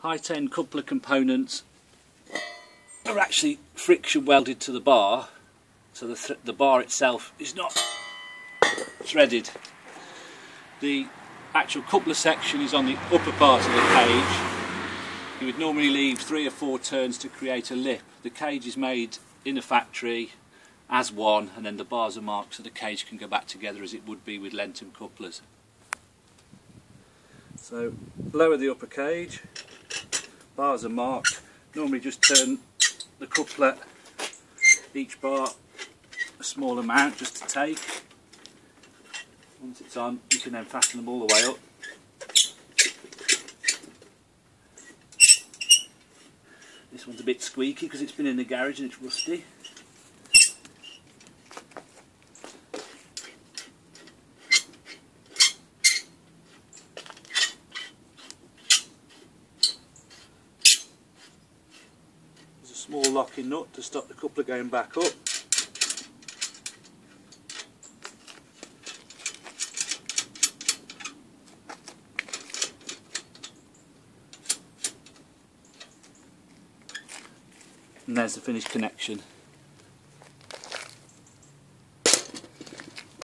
height end coupler components are actually friction welded to the bar so the, th the bar itself is not threaded. The actual coupler section is on the upper part of the cage. You would normally leave three or four turns to create a lip. The cage is made in a factory as one and then the bars are marked so the cage can go back together as it would be with Lenton couplers. So lower the upper cage, bars are marked, normally just turn the coupler each bar a small amount just to take. Once it's on you can then fasten them all the way up. This one's a bit squeaky because it's been in the garage and it's rusty. Small locking nut to stop the coupler going back up. And there's the finished connection.